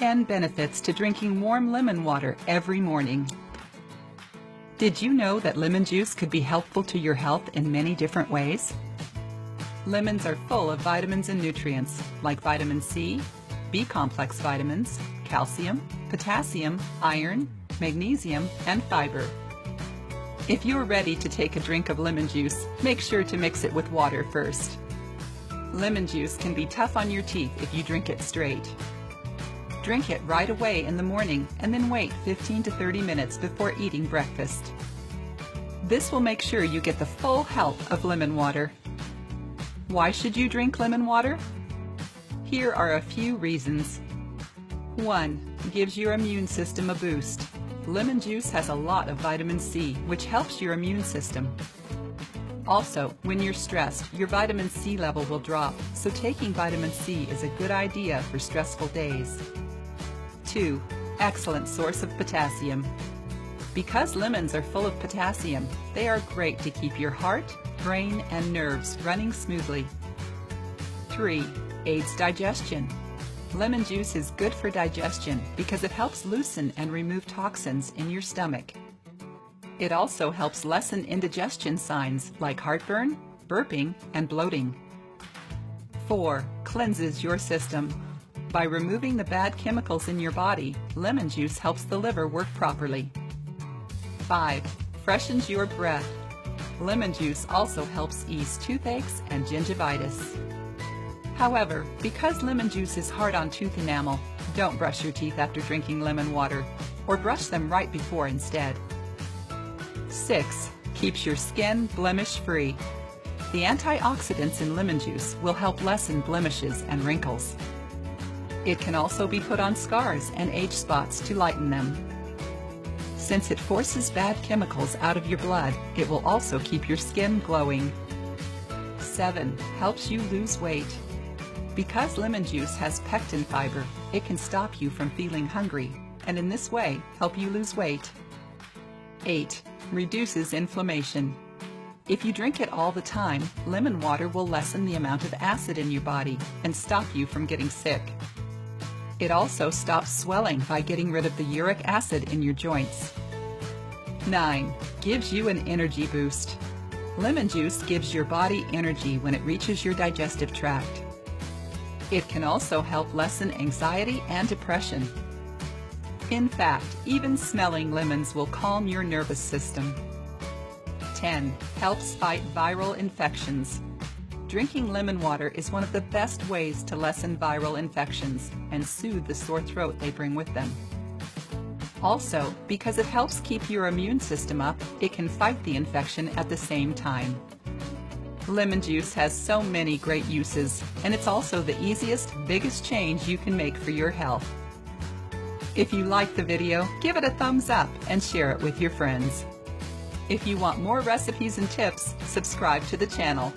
10 benefits to drinking warm lemon water every morning. Did you know that lemon juice could be helpful to your health in many different ways? Lemons are full of vitamins and nutrients like vitamin C, B complex vitamins, calcium, potassium, iron, magnesium, and fiber. If you're ready to take a drink of lemon juice, make sure to mix it with water first. Lemon juice can be tough on your teeth if you drink it straight. Drink it right away in the morning and then wait 15 to 30 minutes before eating breakfast. This will make sure you get the full help of lemon water. Why should you drink lemon water? Here are a few reasons. 1. Gives your immune system a boost. Lemon juice has a lot of vitamin C, which helps your immune system. Also, when you're stressed, your vitamin C level will drop, so taking vitamin C is a good idea for stressful days. 2. Excellent source of potassium. Because lemons are full of potassium, they are great to keep your heart, brain, and nerves running smoothly. 3. Aids digestion. Lemon juice is good for digestion because it helps loosen and remove toxins in your stomach. It also helps lessen indigestion signs like heartburn, burping, and bloating. 4. Cleanses your system. By removing the bad chemicals in your body, lemon juice helps the liver work properly. 5. Freshens your breath. Lemon juice also helps ease toothaches and gingivitis. However, because lemon juice is hard on tooth enamel, don't brush your teeth after drinking lemon water, or brush them right before instead. 6. Keeps your skin blemish free. The antioxidants in lemon juice will help lessen blemishes and wrinkles. It can also be put on scars and age spots to lighten them. Since it forces bad chemicals out of your blood, it will also keep your skin glowing. 7. Helps you lose weight. Because lemon juice has pectin fiber, it can stop you from feeling hungry, and in this way help you lose weight. 8. Reduces inflammation. If you drink it all the time, lemon water will lessen the amount of acid in your body and stop you from getting sick. It also stops swelling by getting rid of the uric acid in your joints. 9. Gives you an energy boost. Lemon juice gives your body energy when it reaches your digestive tract. It can also help lessen anxiety and depression. In fact, even smelling lemons will calm your nervous system. 10. Helps fight viral infections. Drinking lemon water is one of the best ways to lessen viral infections and soothe the sore throat they bring with them. Also, because it helps keep your immune system up, it can fight the infection at the same time. Lemon juice has so many great uses, and it's also the easiest, biggest change you can make for your health. If you like the video, give it a thumbs up and share it with your friends. If you want more recipes and tips, subscribe to the channel.